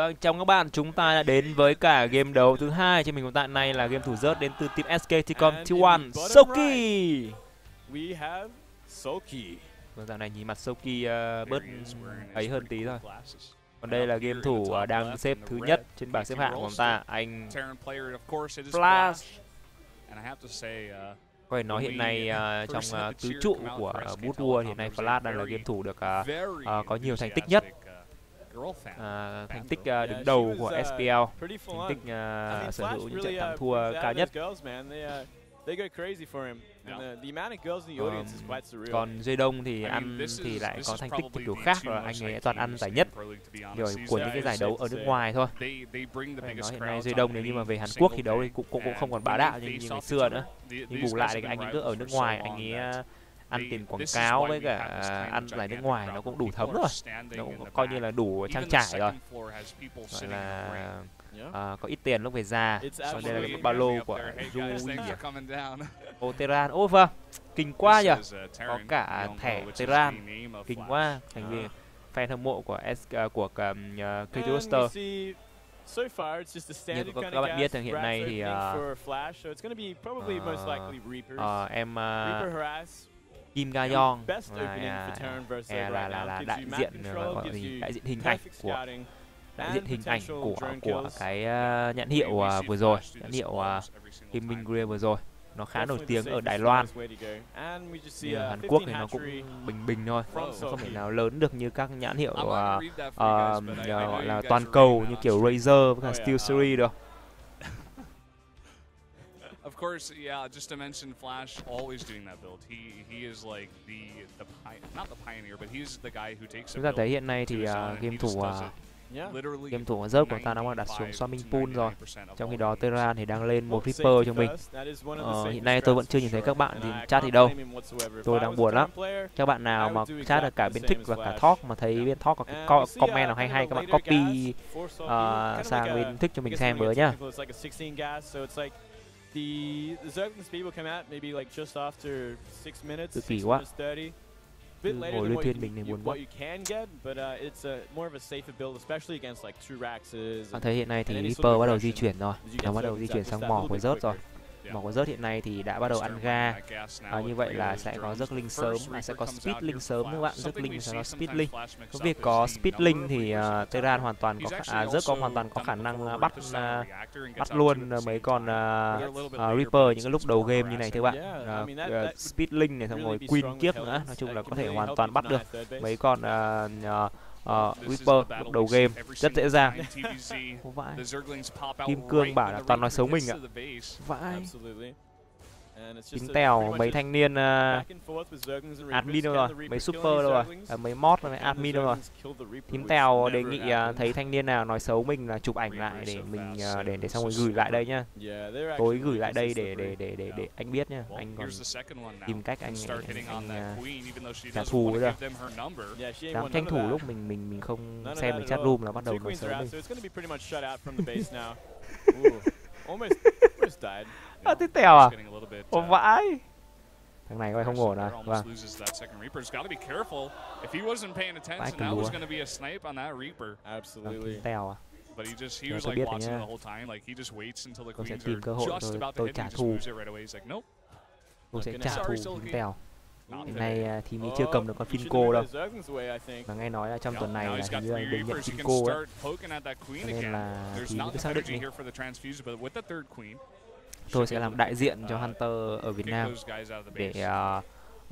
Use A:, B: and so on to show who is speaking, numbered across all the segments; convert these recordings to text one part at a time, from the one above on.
A: Vâng, chào các bạn, chúng ta đã đến với cả game đấu thứ hai trên mình hiện tại này là game thủ rớt đến từ team SK Tcom T1 Soki.
B: We have Soki.
A: Vâng, dạo này nhìn mặt Soki uh, bớt ấy hơn tí thôi. Còn đây là game thủ uh, đang xếp thứ nhất trên bảng xếp hạng của chúng ta, anh Flash. Có thể nói hiện nay uh, trong uh, tứ trụ của uh, Boot War hiện nay Flash đang là game thủ được uh, uh, có nhiều thành tích nhất à, thành tích uh, đứng đầu của SPL, thành tích uh, sở hữu những trận thắng thua cao nhất. Um, còn Dây Đông thì ăn thì lại có thành tích theo kiểu khác là anh ấy toàn ăn giải nhất. Rồi của những cái giải đấu ở nước ngoài thôi. Phải nói hiện nay Dây Đông nếu như mà về Hàn Quốc thì đấu thì cũng cũng, cũng không còn bá đạo như, như ngày xưa nữa. Nhưng bù lại thì anh ấy cứ ở nước ngoài anh ấy ăn tiền quảng cáo với cả ăn giải nước ngoài nó cũng đủ thấm rồi. nó cũng coi như là đủ trang trải rồi. gọi là à, có ít tiền lúc về già. Còn đây là cái ba lô của Rui ô Teran ô vâng. Kinh quá nhỉ? có cả thẻ Teran kinh quá thành viên fan hâm mộ của S uh, của um, uh, KT Roster
B: So far, it's just a standard
A: Như các bạn biết thì hiện nay thì uh,
B: uh,
A: uh, em uh, Kim Ga Yong. là, là, là, là, là đại diện gọi gì? đại diện hình ảnh của đại diện hình ảnh của của cái uh, nhãn hiệu uh, vừa rồi. nhãn hiệu uh, Kim Minh Grill vừa rồi. Nó khá nổi tiếng ở Đài Loan. như ở Hàn Quốc thì nó cũng bình bình thôi. nó không thể nào lớn được như các nhãn hiệu uh, uh, gọi là toàn cầu như kiểu Razer với cả Steel Series được
C: of course, yeah. Just to mention, Flash always doing that build. He he is like the the not the pioneer, but he's the guy who takes.
A: Chúng ta thấy hiện nay thì uh, game thủ uh, game thủ rớt của ta đang đặt xuống Swimming Pool rồi. Trong khi đó Terran thì đang lên một Reaper cho mình. Ờ, hiện nay tôi vẫn chưa nhìn thấy các bạn thì chat thì đâu. Tôi đang buồn lắm. Các bạn nào mà chat được cả bên thích và cả talk mà thấy bên talk có cái comment nào hay hay các bạn copy uh, sang bên thích cho mình xem với nhá.
B: The, Zerglings people come out maybe like just after six minutes,
A: Tự kỷ quá.
B: bit later than what you, you, what you can get, but uh, it's a more of a safer build, especially against like true Raxes.
A: Bạn thấy hiện nay thì Reaper bắt đầu di chuyển rồi, nó bắt đầu di chuyển sang mỏ của rớt rồi. Mỏ của rớt hiện nay thì đã bắt đầu ăn ga. À, Như vậy là sẽ có rớt linh sớm à, Sẽ có speed linh sớm các bạn Rớt linh sẽ có speed linh. Có việc có speed linh thì uh, Terran hoàn toàn có à, rớt có hoàn toàn có khả năng uh, bắt uh, bắt luôn mấy con uh, uh, Reaper những cái lúc đầu game như này thưa bạn. Uh, uh, Speed linh này xong rồi Queen kiếp nữa Nói chung là có thể hoàn toàn bắt được mấy con uh, uh, uh, Reaper lúc đầu game rất dễ dàng. vãi Kim Cương bảo là toàn nói xấu mình ạ. vãi tính tèo mấy thanh niên uh, admin đâu rồi? mấy super đâu rồi? À, mấy mod mấy admin đâu rồi? Tím tèo đề nghị uh, thấy thanh niên nào nói xấu mình là chụp ảnh lại để mình uh, để để xong rồi gửi lại đây nhá. Tối gửi lại đây để để để để để anh biết nhá. Anh còn tìm cách anh anh, anh uh, trả thù nữa dám tranh thủ lúc mình mình mình không xem được chat room là bắt đầu nói xấu mình à, tiếp tèo à Ồ vãi. Thằng này coi không ổn à? Vâng. Vãi cừu lúa. Vâng, tèo à?
C: But he just he was like watching the whole time, like he just waits until the queens are just about to hit him, just moves it right away. He's like, nope.
A: Tôi sẽ trả thù. tèo. Hiện nay thì Mỹ chưa cầm được con Finco đâu. Và nghe nói là trong tuần này là hình như đến nhận Finco ấy. Nên là thì cứ xác định đi tôi sẽ làm đại diện cho Hunter ở Việt Nam để uh,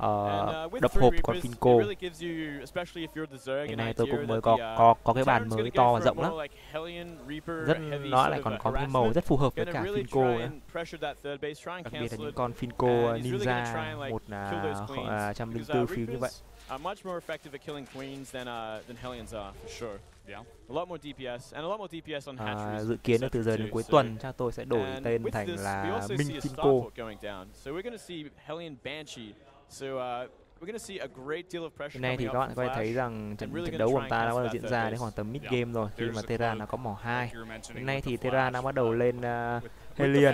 A: uh, đập hộp con Finco. Hiện nay tôi cũng mới có có có cái bàn mới to và rộng lắm. Rất nó lại còn có cái màu rất phù hợp với cả Finco nữa. Đặc biệt là những con Finco Ninja một uh, trăm linh tư phiếu như vậy.
B: are much more effective at killing queens than uh, than Hellions are for sure. Yeah. A lot more DPS and a lot more DPS on
A: à, dự kiến là từ giờ đến cuối tuần chắc tôi sẽ đổi tên thành là Minh Finco.
B: So we're going to see Hellion Banshee. So uh,
A: Hôm nay thì các bạn có thể thấy rằng trận, trận đấu của chúng ta đã bắt đầu diễn ra đến khoảng tầm mid game rồi khi mà Terra nó có mỏ 2. Hôm nay thì Terra đã bắt đầu lên uh,
C: the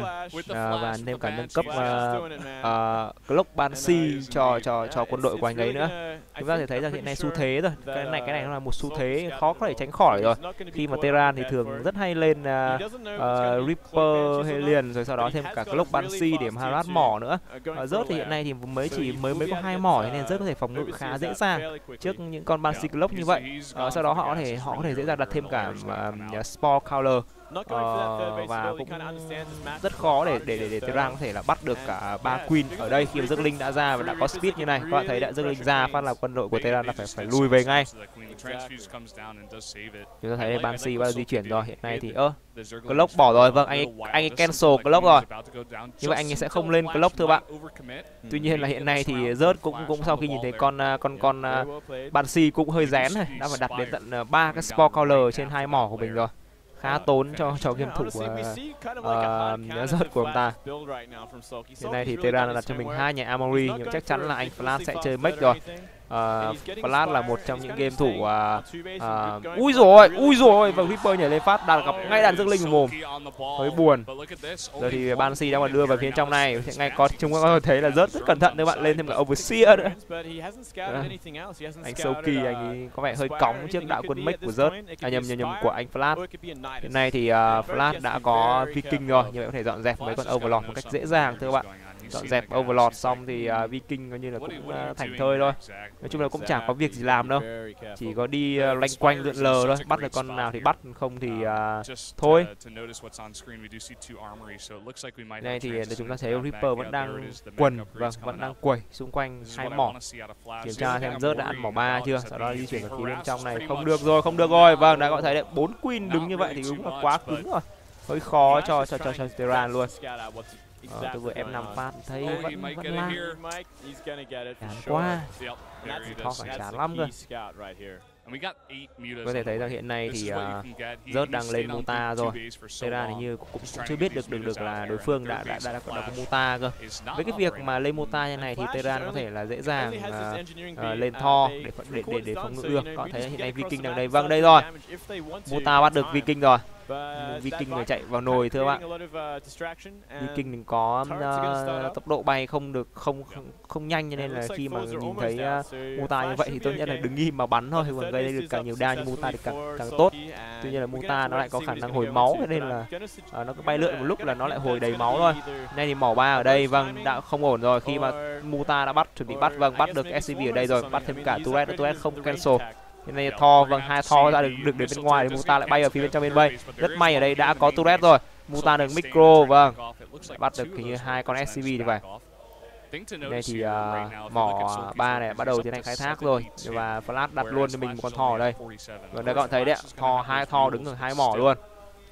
A: à, và thêm cả nâng cấp
C: Yeah.
A: uh, Glock Banshee
B: uh,
A: cho cho cho quân đội của anh ấy nữa chúng ta thể
B: think
A: thấy rằng hiện nay xu thế rồi. cái này cái này nó là một xu
B: uh,
A: thế khó có thể tránh khỏi rồi. khi mà Tehran thì thường rất hay lên uh, uh, Reaper Hellion rồi sau đó thêm cả
B: really
A: Banshee để mà harass mỏ nữa.
B: uh,
A: rớt thì hiện nay thì mới chỉ mới mới có hai mỏ nên
B: uh,
A: rất có thể phòng ngự khá dễ dàng trước những con Banshee Glock như vậy.
C: gone
A: sau đó họ có thể họ có thể dễ dàng đặt thêm cả um,
C: out.
A: Spore Counter
B: Not going for that third base
A: và cũng rất khó để để để để Tehran có thể là bắt được cả ba Queen. ở đây khi mà Dược Linh đã ra và đã có speed như này các bạn thấy đã Dược Linh ra phát là quân đội của Tehran là phải phải lùi về ngay. Chúng ta thấy đây Banshee bắt đầu di chuyển rồi. hiện nay thì ơ Glock bỏ rồi. vâng anh ấy anh ấy cancel Glock rồi. như vậy anh ấy sẽ không lên Glock thưa bạn. tuy nhiên là hiện nay thì rớt cũng cũng sau khi nhìn thấy con à, con con à,
B: well played.
A: Banshee cũng hơi rén này đã phải đặt đến tận à, ba cái Spore Collar trên hai mỏ của mình rồi khá tốn cho cho game thủ uh, rớt của ông ta. Hiện nay thì đã đặt cho mình hai nhà
B: not
A: nhưng chắc chắn là anh Flash sẽ chơi
B: or
A: rồi
B: getting
A: Flash là một trong những game thủ
B: and going
A: ui rồi ui rồi và. Reaper nhảy lên phát đặt gặp ngay đạn dương linh mồm hơi buồn. Giờ thì Banshee đang còn đưa vào phía trong này. hiện ngay có chúng có thể thấy là rớt rất cẩn thận nếu bạn lên thêm cả Overseer nữa. À. anh Soki
B: uh,
A: anh ấy có vẻ hơi cóng trước đạo quân
B: at
A: của rớt à nhầm nhầm nhầm của anh Flash. hiện nay thì uh, Flash đã có Viking rồi như vậy có thể dọn dẹp mấy con Overlord một cách dễ dàng thưa các bạn dọn dẹp Overlord xong thì uh, Viking coi như là cũng à, uh, thành thơi thôi. Nói chung là cũng chẳng có việc gì làm đâu. Chỉ có đi uh, loanh quanh lượn lờ thôi. Bắt được con nào thì bắt không thì uh, thôi. này thì chúng ta thấy Reaper vẫn đang quần vâng vẫn đang quẩy xung quanh hai mỏ. Kiểm tra xem rớt đã ăn mỏ ba chưa. Sau đó di chuyển vào phía bên trong này. Không được rồi không được rồi. Vâng đã có thấy đấy. Bốn queen đứng như vậy thì đúng là quá cứng rồi. Hơi khó cho cho cho cho teran luôn. Ờ, tôi vừa F5 phát thấy vẫn vẫn chán quá. Thọ
B: That's
A: phải chán lắm cơ. có thể thấy rằng hiện nay thì uh, rớt đang lên Muta rồi. Tehran hình như cũng, cũng chưa biết được được được là đối phương đã đã đã, đã, có Muta cơ. Với cái việc mà lên Muta như này thì Tehran có thể là dễ dàng uh, uh, lên Thor để để để để phòng ngự. được có
B: just
A: hiện nay Viking đang đây vâng đây rồi Muta bắt được. Viking rồi Viking người chạy vào nồi thưa bạn.
B: Uh,
A: Viking đừng có uh, tốc độ bay không được không không, không nhanh cho nên là khi mà nhìn thấy uh, Muta như vậy thì
B: be
A: nhất là đừng nghi mà bắn thôi còn
B: third
A: gây được càng nhiều đa như Muta thì càng càng tốt. tuy nhiên là Muta nó lại có khả năng hồi máu nên là
B: I'm
A: à, nó cứ
B: I'm
A: bay lượn một lúc là nó lại hồi đầy máu thôi. nay thì mỏ ba ở đây vâng đã không ổn rồi. Khi mà Muta đã bắt chuẩn bị bắt vâng bắt được SCV ở đây rồi bắt thêm cả turret turret không cancel hiện nay Thor vâng hai Thor ra được được đến bên ngoài thì Muta lại bay ở phía bên trong bên bay. Rất may ở đây đã có turret rồi. Muta được micro vâng. Bắt được hình như hai con SCV thì phải. Đây thì uh, mỏ ba này bắt đầu tiến hành khai thác rồi. Và Flash đặt luôn cho mình một con Thor ở đây. Và đây các bạn thấy đấy Thor hai Thor đứng ở hai mỏ luôn.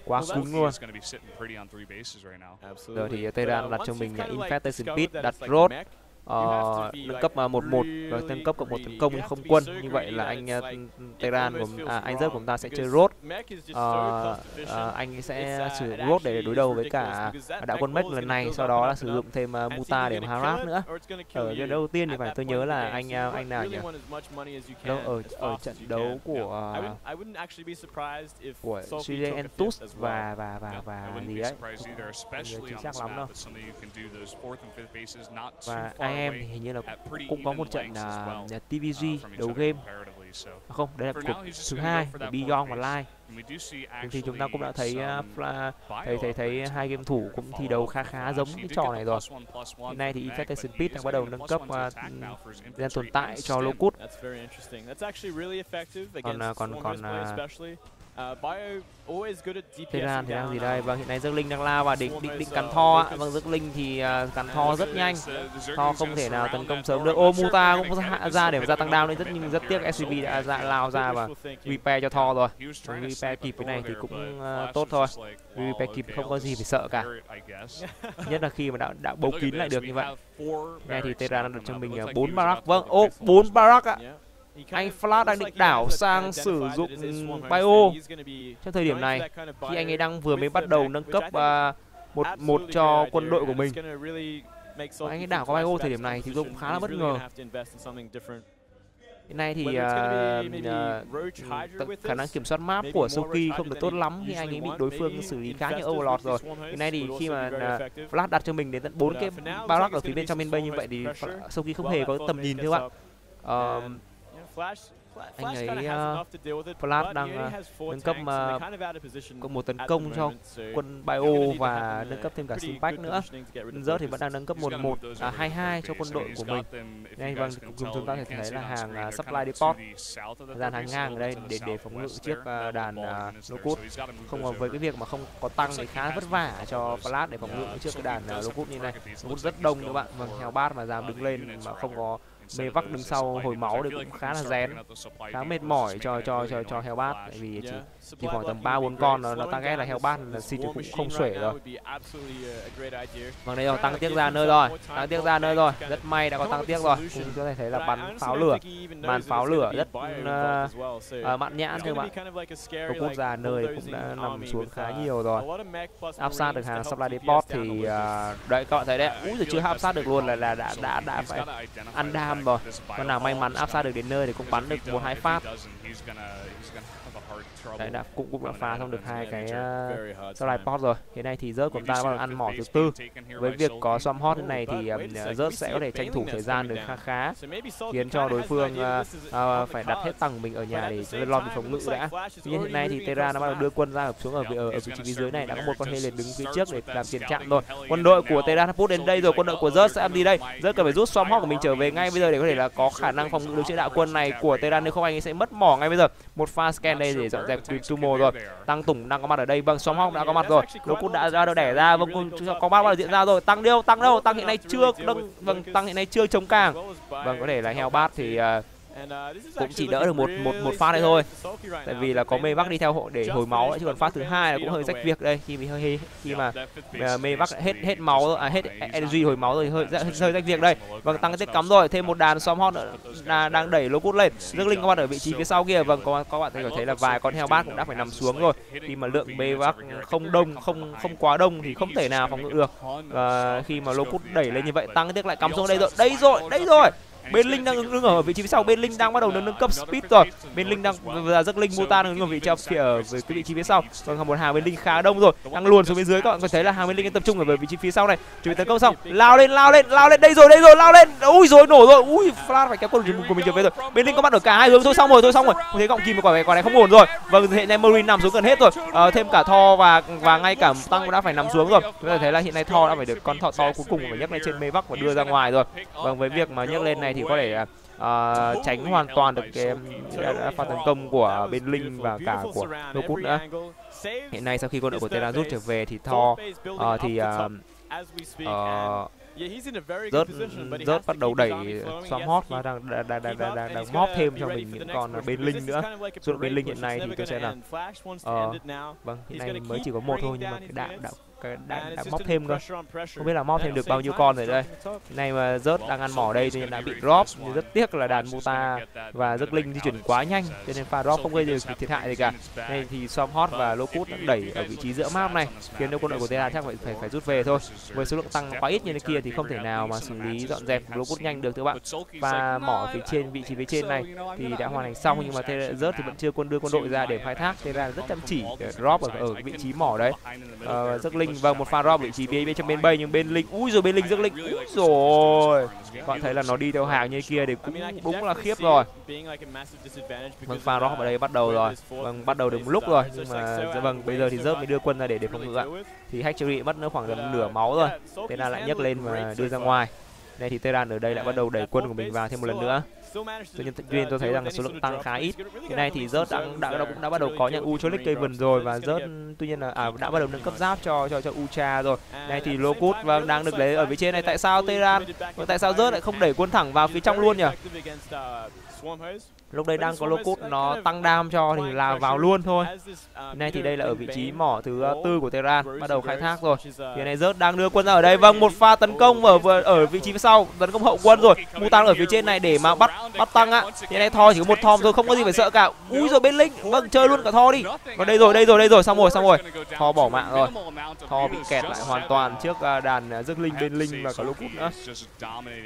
A: Quá cứng luôn. giờ thì Tehran đặt cho mình
B: like,
A: Infestation Pit đặt
B: it's
A: Ờ, nâng cấp uh, 11 và nâng cấp cộng một tấn công không quân. như vậy là anh uh, Tehran của à, anh rất của chúng ta sẽ chơi Road. Ờ, ờ, anh sẽ sử dụng Road để đối đầu với cả đạo quân Mech lần này sau đó là sử dụng thêm uh, Muta để mà harass nữa. ở trận đầu tiên thì phải tôi nhớ là anh uh, anh nào nhỉ? đâu ở ở trận đấu của uh, của CJ Entus và và và và gì đấy. Không nhớ chính xác lắm đâu. và anh em thì hình như là cũng có một trận uh, TVG đấu game. à, không đấy là cuộc thứ hai của Beyond và Live thì chúng ta cũng đã thấy uh, thấy thấy thấy hai game thủ cũng thi đấu khá khá giống cái trò này rồi. hiện nay thì Infestation Pit đang bắt đầu nâng cấp uh, đang tồn tại cho Locust. Còn uh, còn còn uh, Tehran thì đang gì đây? Vâng, hiện nay Dương Linh đang lao và định định định cắn Tho ạ. Vâng, Dương Linh thì uh, cắn Tho rất nhanh. Tho không thể nào tấn công sớm được. Ô Muta cũng hạ ra để gia tăng down nên rất nhưng rất tiếc SCV đã ra lao ra và repair cho Tho rồi. Repair kịp cái này thì cũng uh, tốt thôi. Repair kịp không có gì phải sợ cả. Nhất là khi mà đã đã bấu kín lại được như vậy. Này thì Tehran đã đặt cho mình uh, 4 barrack. Vâng, ô 4 barrack ạ. Anh Flash đang định đảo sang sử dụng ừ, bio. Trong thời điểm này khi anh ấy đang vừa mới bắt đầu nâng cấp uh, một một cho quân đội của mình. Anh ấy đảo có bio thời điểm này thì tôi cũng khá là bất ngờ. Hiện nay thì uh, khả năng kiểm soát map của Suki không được tốt lắm khi anh ấy bị đối phương xử lý khá nhiều overlord rồi. Hiện nay thì khi mà uh, Flash đặt cho mình đến tận bốn cái barrack ở phía bên trong bên bay như vậy thì Suki không hề có tầm nhìn thưa bạn uh, anh ấy uh, Flash đang uh, nâng cấp uh, một tấn công cho quân Bio và nâng cấp thêm cả Simpac nữa. giờ thì vẫn đang nâng cấp một một à, hai hai cho quân đội của mình. đây vâng cùng chúng ta có thể thấy là hàng uh, supply depot dàn hàng ngang ở đây để để phòng ngự trước uh, đàn uh, Locust không với cái việc mà không có tăng thì khá vất vả cho Flash để phòng ngự trước cái đàn uh, Locust như này Locust rất đông các bạn vâng theo bát mà dám đứng lên mà không có mê vắc đứng sau hồi máu thì cũng khá là rén. Khá mệt mỏi cho cho cho cho heo bát, tại vì chỉ chỉ khoảng tầm ba bốn con nó, nó target là heo bát là xin cũng không xuể rồi. vâng đây rồi tăng tiếc ra nơi rồi. tăng tiếc ra nơi rồi. rất may đã có tăng tiếc rồi. Cũng có thể thấy là bắn pháo lửa. màn pháo lửa rất uh, uh, mặn nhãn thưa bạn có quốc gia nơi cũng đã nằm xuống khá nhiều rồi. áp sát được hàng supply depot thì uh, đấy các bạn thấy đấy. Úi giờ chưa áp sát được luôn là là đã đã đã phải ăn đam rồi con nào may mắn áp sát được đến nơi thì cũng bắn được một hai phát đấy đã cũng cũng đã phá xong được hai cái uh, sau pot rồi. Hiện nay thì rớt của ta bắt đầu ăn mỏ thứ tư với việc có swam hot thế này thì um, rớt sẽ có thể tranh thủ thời gian được khá khá khiến cho đối phương uh, uh, phải đặt hết tăng mình ở nhà để lo bị phòng ngự đã. Tuy nhiên hiện nay thì Terra nó bắt đầu đưa quân ra xuống ở, ở, ở vị trí phía dưới này đã có một con Helen đứng phía trước để làm tiền chặn rồi quân đội của Terra put đến đây rồi quân đội của rớt sẽ làm gì đây. rớt cần phải rút swam hot của mình trở về ngay bây giờ để có thể là có khả năng phòng ngự được trên đạo quân này của Terra nếu không anh ấy sẽ mất mỏ ngay bây giờ một pha scan đây để dọn dẹp sumo rồi. tăng tùng đang có mặt ở đây. Vâng xóm hong đã có mặt rồi. lô cũng đã ra đẻ ra. Vâng có ba bắt diễn ra rồi? Tăng điêu tăng đâu? tăng hiện nay chưa nâng vâng tăng hiện nay chưa chống càng vâng có thể là heo bát thì uh, cũng chỉ đỡ được một một một phát này thôi. tại vì là có mê bắc đi theo hộ để hồi máu chứ còn phát thứ hai là cũng hơi rách việc đây. Khi bị hơi khi mà mê bắc hết hết máu à hết energy hồi máu rồi hơi hơi rách việc đây. vâng tăng cái tiết cắm rồi thêm một đàn xóm hot nữa. là đang đẩy lô cút lên. dương linh có bạn ở vị trí phía sau kia. Vâng có có bạn thấy thấy là vài con heo bát cũng đã phải nằm xuống rồi. khi mà lượng mê bắc không đông không không quá đông thì không thể nào phòng ngự được. và khi mà lô cút đẩy lên như vậy tăng cái tiết lại cắm xuống đây rồi đây rồi đây rồi bên linh đang đứng ở vị trí phía sau. Bên linh đang bắt đầu nâng cấp speed rồi. Bên linh đang là giấc linh muta đứng ở vị trí phía ở cái vị trí phía sau. Còn một hàng bên linh khá đông rồi. Đang luồn xuống bên dưới các bạn có thấy là hàng bên linh đang tập trung ở vị trí phía sau này. Chuẩn bị tấn công xong. Lao lên lao lên lao lên. Đây rồi đây rồi lao lên. Ui rồi nổ rồi. Ui flash phải kéo quân của mình trở về rồi. Bên linh có bắt ở cả hai hướng. Thôi xong rồi thôi xong rồi. Thấy gọng kìm quả này quả này không ổn rồi. Vâng hiện nay marine nằm xuống gần hết rồi. À, thêm cả tho và và ngay cả tăng đã phải nằm xuống rồi. Chúng ta thấy là hiện nay tho đã phải được con thọ to cuối cùng phải nhấc lên trên mê vắc và đưa ra ngoài rồi. Vâng với việc mà nhấc lên này thì có thể uh, tránh hoàn toàn được cái pha tấn công của bên linh và cả của Locust nữa. Hiện nay sau khi quân đội của Terra rút trở về thì Thor uh, thì uh, uh, rớt rớt bắt đầu đẩy xóm hot và đang đang đang đang đang, đang, đang móp thêm cho mình những con bên linh nữa. Số bên linh hiện nay thì tôi sẽ là uh, vâng hiện nay mới chỉ có một thôi nhưng mà cái đạn đã đã, đã móc thêm cơ. không biết là móc thêm được bao nhiêu con rồi đây. này mà rớt đang ăn mỏ đây thì đã bị drop. nhưng rất tiếc là đàn muta và rất linh di chuyển quá nhanh cho nên pha drop không gây được thiệt hại gì cả. đây thì som hot và locust đã đẩy ở vị trí giữa map này khiến cho quân đội của ta chắc phải phải phải rút về thôi. với số lượng tăng quá ít như thế kia thì không thể nào mà xử lý dọn dẹp locust nhanh được thưa bạn. và mỏ phía trên vị trí phía trên này thì đã hoàn thành xong nhưng mà thế rớt thì vẫn chưa quân đưa quân đội ra để khai thác. thế ra rất chăm chỉ để drop ở, ở vị trí mỏ đấy uh, rất linh vâng một pha drop vị trí bên trong bên bay, nhưng bên linh, ui rồi, bên linh rất linh. Ui rồi. Bạn thấy là nó đi theo hàng như kia thì cũng đúng là khiếp rồi. Vâng pha drop ở đây bắt đầu rồi. Vâng bắt đầu được một lúc rồi. Nhưng mà dạ vâng bây giờ thì rớt mới đưa quân ra để để phòng ngự ạ. Thì hatchery mất nữa khoảng gần nửa máu rồi. Thế là lại nhấc lên và đưa ra ngoài đây thì Tehran ở đây lại bắt đầu đẩy quân của mình vào thêm một lần nữa. Tuy nhiên, tuy nhiên tôi thấy rằng số lượng tăng khá ít. Hiện nay thì rớt đã, đã, đã cũng đã bắt đầu có nhận u cho Lick Cavern rồi và rớt tuy nhiên là à, đã bắt đầu nâng cấp giáp cho cho cho Ucha rồi. Này thì Locust và đang được lấy ở phía trên này. Tại sao Tehran tại sao rớt lại không đẩy quân thẳng vào phía trong luôn nhỉ lúc đấy đang có locust nó tăng đam cho thì là vào luôn thôi. Nay thì đây là ở vị trí mỏ thứ tư của Tehran bắt đầu khai thác rồi. Hiện nay rớt đang đưa quân ra ở đây. Vâng một pha tấn công ở ở vị trí phía sau tấn công hậu quân rồi. Mutan ở phía trên này để mà bắt bắt tăng á. Hiện nay thor chỉ có một thom thôi không có gì phải sợ cả. Ui rồi bên linh. Vâng chơi luôn cả thor đi. Còn đây rồi đây rồi đây rồi. Xong rồi xong rồi. Thor bỏ mạng rồi. Thor bị kẹt lại hoàn toàn trước đàn rước linh bên linh và cả locust nữa.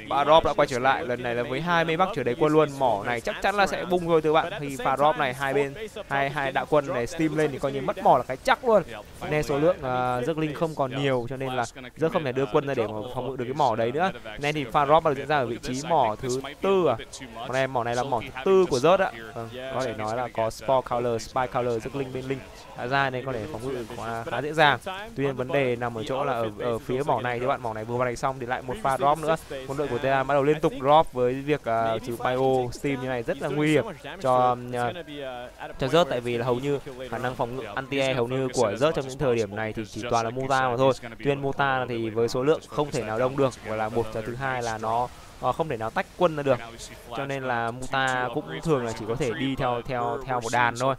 A: Ba drop đã quay trở lại. Lần này là với hai mươi bắc trở đầy quân luôn. Mỏ này chắc chắn là sẽ bung rồi từ bạn. Thì pha drop này hai bên hai hai đạo quân này steam lên thì coi như mất mỏ là cái chắc luôn. Nên số lượng uh, linh không còn nhiều cho nên là rước không thể đưa quân ra để mà phòng ngự được cái mỏ đấy nữa. Nên thì pha drop bắt đầu diễn ra ở vị trí mỏ thứ tư à. Mỏ này mỏ này là mỏ thứ tư của rớt ạ vâng, có thể nói là có spore color spy color rước linh bên linh đã ra nên có thể phòng ngự khá, khá dễ dàng. Tuy nhiên vấn đề nằm ở chỗ là ở, ở phía mỏ này thì bạn mỏ này vừa vào đánh xong thì lại một pha drop nữa. Quân đội của ta bắt đầu liên tục drop với việc uh, trừ bio steam như này rất là nguy hiểm cho uh, cho rớt tại vì là hầu như khả năng phòng ngự anti air hầu như của rớt trong những thời điểm này thì chỉ toàn là mota mà thôi tuyên mota thì với số lượng không thể nào đông được và là một và thứ hai là nó uh, không thể nào tách quân ra được. Cho nên là muta cũng thường là chỉ có thể đi theo theo theo một đàn thôi.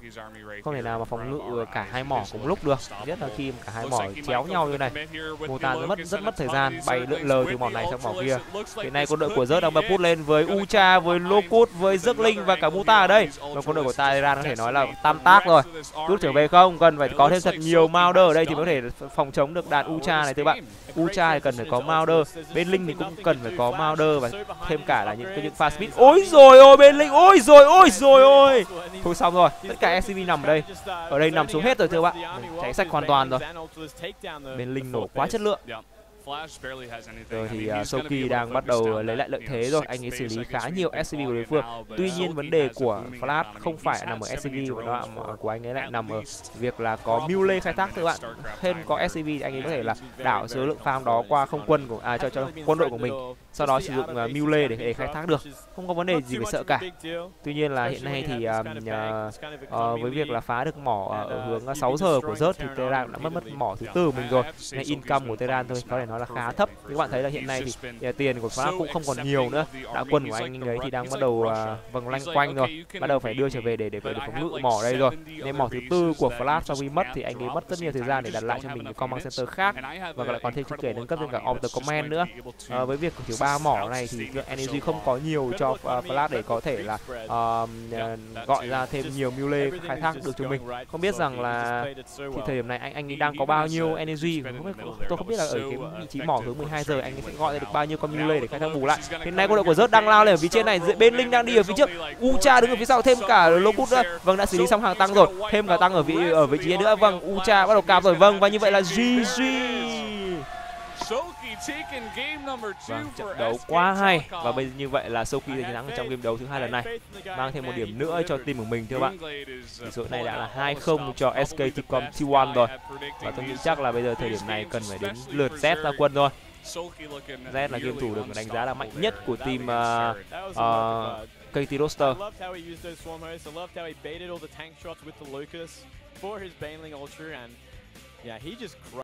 A: Không thể nào mà phòng ngự cả hai mỏ cùng lúc được. Nhất là khi cả hai mỏ chéo nhau như này muta rất mất rất mất thời gian bay lượn lờ từ mỏ này sang mỏ kia. Hiện nay quân đội của rớt đang bật put lên với ucha với locust với rước linh và cả muta ở đây. Và quân đội của Iran có thể nói là tam tác rồi. Rút trở về không cần phải có thêm thật nhiều mauder ở đây thì có thể phòng chống được đàn ucha này thưa bạn. Ucha thì cần phải có mauder. Bên linh thì cũng cần phải có mauder và thêm cả là những cái những pha speed. Ôi rồi ôi, bên linh. Ôi rồi ôi rồi ôi. Thôi xong rồi. Tất cả scv nằm ở đây. Ở đây nằm xuống hết rồi, thưa bạn. Cháy sạch hoàn toàn rồi. Bên linh nổ quá chất lượng rồi thì uh, Soki đang bắt đầu lấy lại lợi thế rồi. anh ấy xử lý khá nhiều SCV của đối phương. tuy nhiên vấn đề của Flash không phải nằm ở SCV của nó của anh ấy lại nằm ở việc là có Mule khai thác các bạn thêm có SCV thì anh ấy có thể là đảo số lượng farm đó qua không quân của à cho cho quân đội của mình. sau đó sử dụng uh, Mule để, để khai thác được. không có vấn đề gì phải sợ cả tuy nhiên là hiện nay thì um, uh, uh, với việc là phá được mỏ ở hướng 6 giờ của rớt thì Tehran đã mất mất mỏ thứ tư của mình rồi nên income của Tehran thôi có thể nói là khá thấp. Các bạn thấy là hiện nay thì tiền của Pháp cũng không còn nhiều nữa. Đạo quân của anh ấy thì đang bắt đầu à, vâng, uh, lanh quanh rồi. Bắt đầu phải đưa trở về để để để phòng ngự mỏ đây rồi. Nên mỏ thứ tư của Flash sau khi mất thì anh ấy mất rất nhiều thời gian để đặt lại cho mình cái command center khác. Và lại còn thêm chưa kể nâng cấp thêm cả Omter Command nữa. À, với việc thứ ba mỏ này thì energy không có nhiều cho à, uh, Flash để có thể là uh, gọi ra thêm nhiều mule khai thác được cho mình. Không biết rằng là thì thời điểm này anh anh ấy đang có bao nhiêu energy? Không biết, tôi không biết là ở cái vị chí mỏ hướng 12 giờ anh ấy sẽ gọi ra được bao nhiêu con mule để khai thác bù lại. Hiện nay quân đội của rớt đang lao lên ở phía trên này bên linh đang đi ở phía trước. Ucha đứng ở phía sau, thêm cả locust nữa. Vâng đã xử lý xong hàng tăng rồi. Thêm cả tăng ở vị ở vị trí nữa. Vâng ucha bắt đầu cạp rồi vâng và như vậy là gg Vâng, trận đấu quá hay. Và bây như vậy là Soki giành chiến thắng trong game đấu thứ hai lần này. mang thêm một điểm nữa cho team của mình thưa bạn. Tỷ số này đã là 2-0 cho SK Telecom T1 rồi. và tôi nghĩ chắc là bây giờ thời điểm này cần phải đến lượt Z ra quân thôi Z là game thủ được đánh giá là mạnh nhất của team uh, uh, KT Roster.